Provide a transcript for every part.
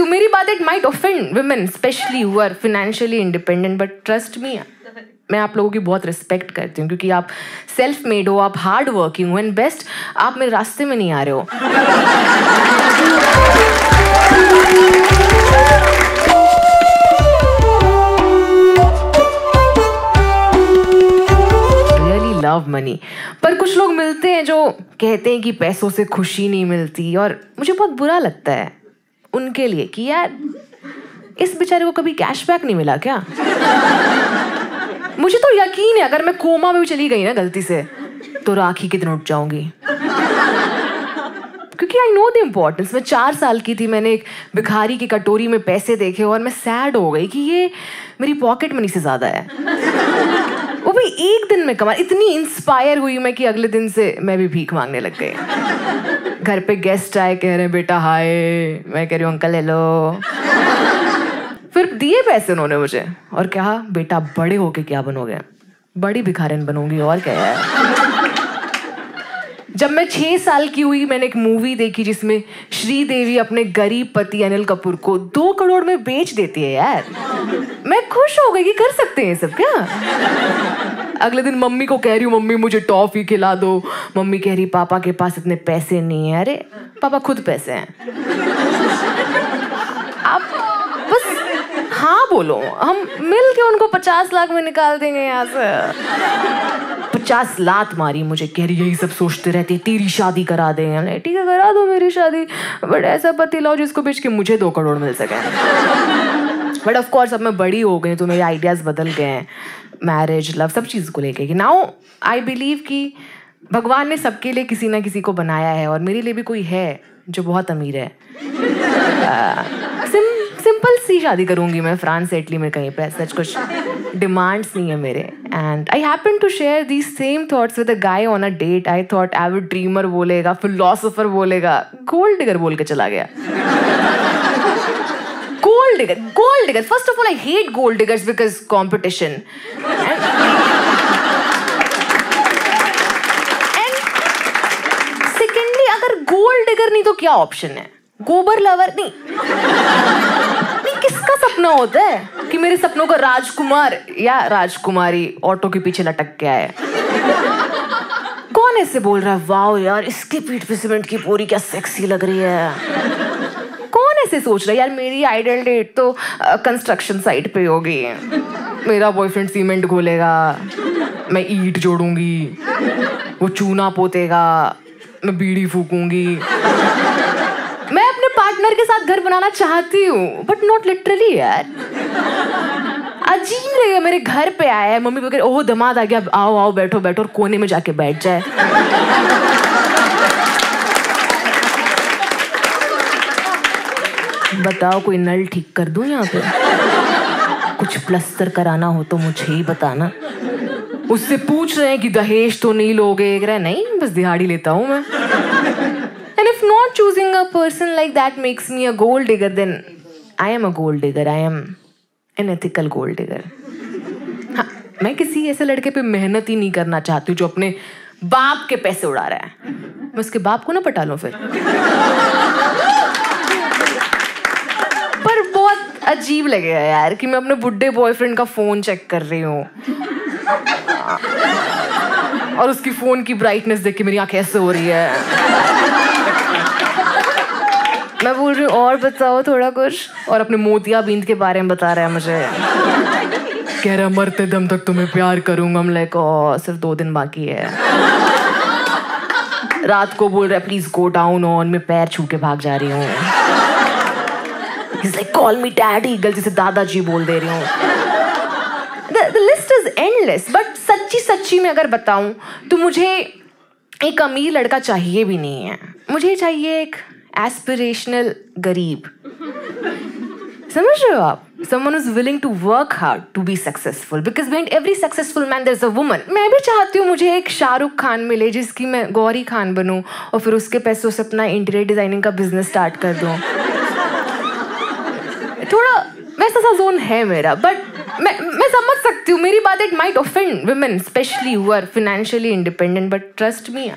हूँ मेरी बात it might offend women specially who are financially independent but trust me मैं आप लोगों की बहुत रिस्पेक्ट करती हूँ, क्योंकि आप सेल्फ मेड हो, आप हार्ड वर्किंग हो एंड बेस्ट आप मेरे रास्ते में नहीं आ रहे हो। लव मनी पर कुछ लोग मिलते हैं जो कहते हैं कि पैसों से खुशी नहीं मिलती, और मुझे बहुत बुरा लगता है। उनके लिए कि यार, इस बेचारे को कभी कैशबैक नहीं मिला क्या? मुझे तो यकीन है, अगर मैं कोमा में भी चली गई ना गलती से तो राखी के दिन उठ जाऊँगी। क्योंकि आई नो द इम्पोर्टेंस मैं चार साल की थी, मैंने एक भिखारी की कटोरी में पैसे देखे और मैं सैड हो गई कि ये मेरी पॉकेट मनी से ज़्यादा है। वो भी एक दिन में कमा इतनी इंस्पायर हुई मैं कि अगले दिन से मैं भी भीख मांगने लग गई। घर पे गेस्ट आए, कह रहे हैं, बेटा, हाय, मैं कह रही हूँ अंकल हेलो फिर दिए पैसे उन्होंने मुझे और कहा, बेटा, बड़े होके क्या बनोगे? बड़ी भिखारिन बनूँगी, और क्या है? जब मैं छह साल की हुई, मैंने एक मूवी देखी जिसमें श्रीदेवी अपने गरीब पति अनिल कपूर को दो करोड़ में बेच देती है, यार। मैं खुश हो गई कि कर सकते हैं सब, क्या? अगले दिन मम्मी को कह रही हूँ, मम्मी, मुझे टॉफी खिला दो। मम्मी कह रही, पापा के पास इतने पैसे नहीं है। अरे, पापा खुद पैसे हैं। आप बस हाँ बोलो, हम मिल के उनको पचास लाख में निकाल देंगे यहाँ से। पचास लात मारी मुझे, कह रही, यही सब सोचते रहते, तेरी शादी करा हमने ठीक है, करा दो मेरी शादी, बट ऐसा पति लाओ जिसको बेच के मुझे दो करोड़ मिल सके। बट ऑफ़ कोर्स अब मैं बड़ी हो गई तो मेरे आइडियाज़ बदल गए हैं। मैरिज लव सब चीज़ को लेके कि नाउ आई बिलीव कि भगवान ने सबके लिए किसी ना किसी को बनाया है और मेरे लिए भी कोई है जो बहुत अमीर है। सिम, सिंपल सी शादी करूँगी मैं फ्रांस इटली में कहीं पे सच कुछ डिमांड्स नहीं है मेरे। And I happen to share the same thoughts with a guy on a date I thought avid dreamer बोलेगा फिलोसोफर बोलेगा गोल्ड डिगर बोल के चला गया। Gold digger gold diggers first of all i hate gold diggers because competition gold नहीं तो क्या option है? गोबर लवर नहीं। नहीं, किसका सपना होता है कि मेरे सपनों का राजकुमार या राजकुमारी ऑटो के पीछे लटक के आए? कौन ऐसे बोल रहा है, वाओ यार, इसके पीठ पे सीमेंट की पूरी क्या सेक्सी लग रही है कौन ऐसे सोच रहा है, यार, मेरी आइडल डेट तो कंस्ट्रक्शन साइट पे होगी। मेरा बॉयफ्रेंड सीमेंट घोलेगा, मैं ईट जोड़ूँगी, वो चूना पोतेगा मैं बीड़ी फूकूँगी। मैं अपने पार्टनर के साथ घर बनाना चाहती हूँ बट नॉट लिटरली यार। अजीब लगेगा मेरे घर पे आया है। मम्मी वगैरह ओह दमाद आ गया आओ आओ, बैठो बैठो, और कोने में जाके बैठ जाए। बताओ, कोई नल ठीक कर दूँ यहाँ पे? कुछ प्लस्तर कराना हो तो मुझे ही बताना। उससे पूछ रहे हैं कि, दहेज तो नहीं लोगे? कह रहा नहीं, बस दिहाड़ी लेता हूँ मैं. And if not choosing a person like that makes me a gold digger then I am a gold digger I am an ethical gold digger मैं किसी ऐसे लड़के पे मेहनत ही नहीं करना चाहती हूँ जो अपने बाप के पैसे उड़ा रहा है। मैं उसके बाप को ना पटा लूँ फिर। पर बहुत अजीब लगेगा यार कि मैं अपने बुढ़े बॉयफ्रेंड का फ़ोन चेक कर रही हूँ। और उसकी फ़ोन की ब्राइटनेस देख के मेरी आँखें ऐसे हो रही है। मैं बोल रही हूँ और बताओ थोड़ा कुछ? और अपने मोतिया बींद के बारे में बता रहा है मुझे। कह रहा मरते दम तक तुम्हें प्यार करूँगा। हम लाइक सिर्फ़ दो दिन बाकी है। रात को बोल रहा है प्लीज़ गो डाउन ऑन मैं पैर छू के भाग जा रही हूँ। Like, call me daddy. गलती से दादाजी बोल दे रही हूँ। The, the list is सच्ची में अगर बताऊँ तो मुझे एक अमीर लड़का चाहिए भी नहीं है। मुझे चाहिए एक एस्पिरेशनल गरीब। समझ रहे हो आप? Someone who's willing to work hard to be successful, because behind every successful man, there's a woman. मैं भी चाहती हूँ मुझे एक शाहरुख खान मिले, जिसकी मैं गौरी खान बनूं, और फिर उसके पैसों से अपना इंटीरियर डिज़ाइनिंग का बिज़नेस स्टार्ट कर दूँ। थोड़ा, वैसा सा जोन है मेरा बट मैं समझ सकती हूँ। मेरी बात it might offend women specially who are financially independent but trust me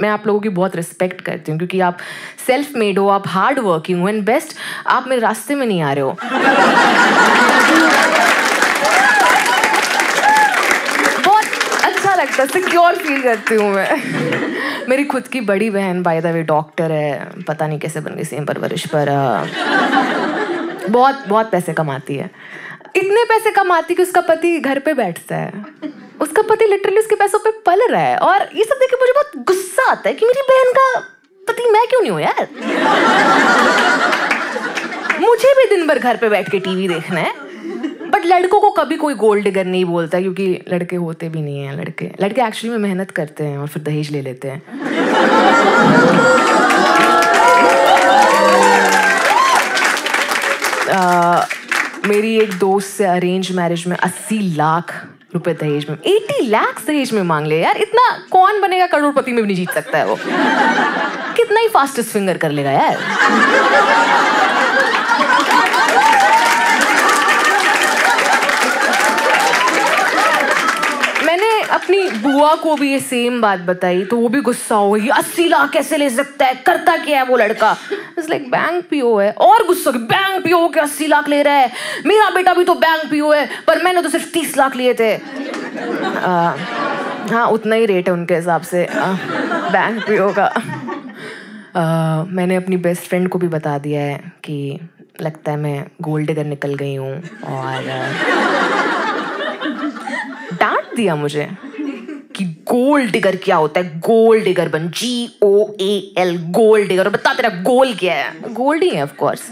मैं आप लोगों की बहुत रिस्पेक्ट करती हूँ, क्योंकि आप सेल्फ मेड हो, आप हार्ड वर्किंग हो एंड बेस्ट आप मेरे रास्ते में नहीं आ रहे हो। बहुत अच्छा लगता है सिक्योर फील करती हूँ मैं। मेरी खुद की बड़ी बहन बाय द वे डॉक्टर है, पता नहीं कैसे बन गई सेम परवरिश पर बहुत बहुत पैसे कमाती है। इतने पैसे कमाती कि उसका पति घर पे बैठता है। उसका पति लिटरली उसके पैसों पे पल रहा है। और ये सब देख के मुझे बहुत गुस्सा आता है कि मेरी बहन का पति मैं क्यों नहीं हूँ यार? मुझे भी दिन भर घर पे बैठ के टीवी देखना है। बट लड़कों को कभी कोई गोल्ड डिगर नहीं बोलता क्योंकि लड़के होते भी नहीं हैं लड़के। लड़के एक्चुअली में मेहनत करते हैं और फिर दहेज ले लेते हैं। uh, मेरी एक दोस्त से अरेंज मैरिज में 80 लाख रुपए दहेज में। 80 लाख दहेज में मांग ले यार। इतना कौन बनेगा करोड़पति में भी नहीं जीत सकता है वो। कितना ही फास्टेस्ट फिंगर कर लेगा यार। अपनी बुआ को भी ये सेम बात बताई तो वो भी गुस्सा हो गई। अस्सी लाख कैसे ले सकता है? करता क्या है वो लड़का? इट्स लाइक बैंक पीओ है। और गुस्सा बैंक पीओ के अस्सी लाख ले रहा है। मेरा बेटा भी तो बैंक पीओ है पर मैंने तो सिर्फ़ तीस लाख लिए थे। आ, हाँ उतना ही रेट है उनके हिसाब से। बैंक पीओ का। आ, मैंने अपनी बेस्ट फ्रेंड को भी बता दिया है कि लगता है मैं गोल्ड डिगर निकल गई हूँ और डांट दिया मुझे। गोल्ड डिगर क्या होता है? गोल्ड डिगर बन जी O A L gold digger. बता तेरा गोल क्या है? गोल्ड ही है ऑफ़ कोर्स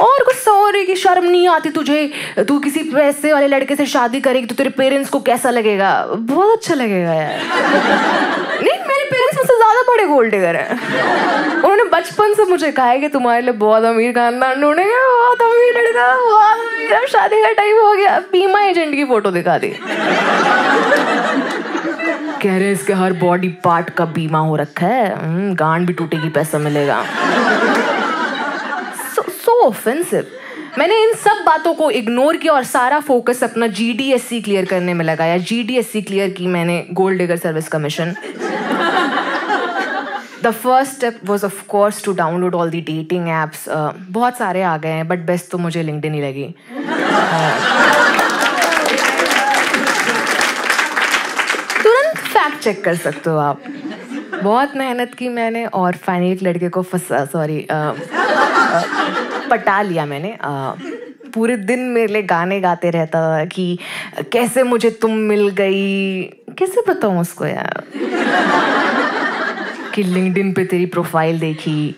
और कुछ सॉरी की शर्म नहीं आती तुझे? तू किसी पैसे वाले लड़के से शादी करेगी तो तेरे पेरेंट्स को कैसा लगेगा? बहुत अच्छा लगेगा यार नहीं मेरे पेरेंट्स मुझसे ज़्यादा बड़े गोल्ड डिगर हैं। उन्होंने बचपन से मुझे कहा है कि तुम्हारे लिए बहुत अमीर खानदान ढूंढेंगे बहुत अमीर लड़का बहुत अमीर। शादी का टाइम हो गया बीमा एजेंट की फ़ोटो दिखा दी। कह रहे इसके हर बॉडी पार्ट का बीमा हो रखा है। हम्म, गांड भी टूटेगी पैसा मिलेगा। सो ऑफेंसिव मैंने इन सब बातों को इग्नोर किया और सारा फोकस अपना जीडीएससी क्लियर करने में लगाया। जीडीएससी क्लियर की मैंने gold digger service commission the first step was of course to download all the dating apps बहुत सारे आ गए हैं बट बेस्ट तो मुझे लिंकड नहीं लगी। तुरंत फैक्ट चेक कर सकते हो आप। बहुत मेहनत की मैंने और फाइनली एक लड़के को फंसा सॉरी पटा लिया मैंने। पूरे दिन मेरे लिए गाने गाते रहता था कि कैसे मुझे तुम मिल गई। कैसे बताऊँ उसको यार? कि लिंक्डइन पे तेरी प्रोफ़ाइल देखी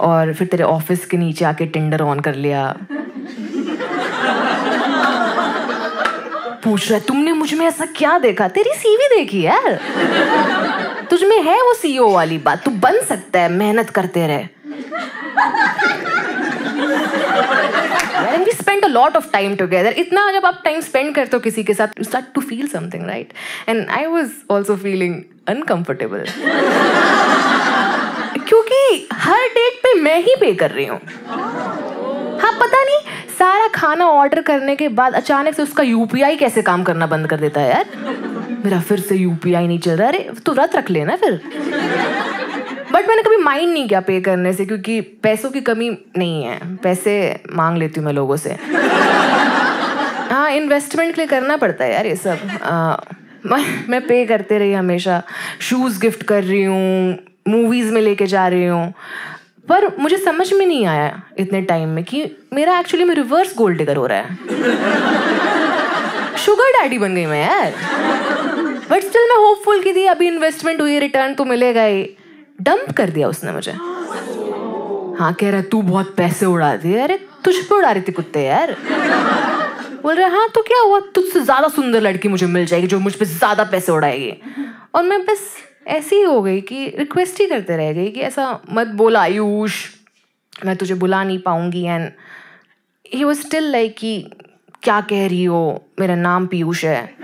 और फिर तेरे ऑफ़िस के नीचे आके टिंडर ऑन कर लिया। पूछ रहा है, तुमने मुझमें ऐसा क्या देखा? तेरी सीवी देखी यार। तुझ में है वो सीईओ वाली बात, तू बन सकता है, मेहनत करते रहे। we spent a lot of time इतना जब आप टाइम स्पेंड करते हो किसी के साथ start to feel something, right? And I was also feeling uncomfortable हर डेट पे मैं ही पे कर रही हूँ। हाँ पता नहीं सारा खाना ऑर्डर करने के बाद अचानक से उसका यूपीआई कैसे काम करना बंद कर देता है यार? मेरा फिर से यूपीआई नहीं चल रहा। अरे तो तुरंत रख लेना फिर। बट मैंने कभी माइंड नहीं किया पे करने से क्योंकि पैसों की कमी नहीं है। पैसे मांग लेती हूँ मैं लोगों से। हाँ इन्वेस्टमेंट के लिए करना पड़ता है यार ये सब। आ, मैं पे करते रही हमेशा। शूज़ गिफ्ट कर रही हूँ। मूवीज़ में लेके जा रही हूँ। पर मुझे समझ में नहीं आया इतने टाइम में कि मेरा एक्चुअली में रिवर्स गोल्ड डिगर हो रहा है। शुगर डैडी बन गई मैं यार। बट स्टिल मैं होपफुल की थी अभी इन्वेस्टमेंट हुई रिटर्न तो मिलेगा ही। डंप कर दिया उसने मुझे। हाँ कह रहा, तू बहुत पैसे उड़ा दिए अरे, तुझ पे उड़ा रही थी कुत्ते यार। बोल रहे हाँ तो क्या हुआ? तुझसे ज़्यादा सुंदर लड़की मुझे मिल जाएगी जो मुझ पर ज़्यादा पैसे उड़ाएगी। और मैं बस ऐसी ही गई कि रिक्वेस्ट ही करते रह गए कि ऐसा मत बोल, आयुष, मैं तुझे बुला नहीं पाऊँगी and he was still like कि, क्या कह रही हो? मेरा नाम पीयूष है.